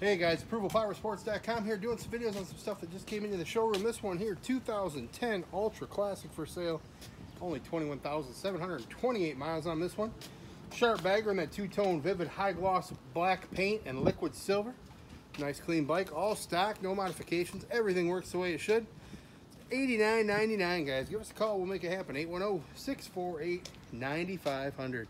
Hey guys, ApprovalPowerSports.com here doing some videos on some stuff that just came into the showroom. This one here, 2010 Ultra Classic for sale. Only 21,728 miles on this one. Sharp bagger in that two-tone vivid high gloss black paint and liquid silver. Nice clean bike, all stock, no modifications. Everything works the way it should. $89.99 guys. Give us a call, we'll make it happen. 810-648-9500.